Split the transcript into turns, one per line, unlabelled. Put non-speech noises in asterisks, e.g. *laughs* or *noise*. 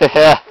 Yeah. *laughs*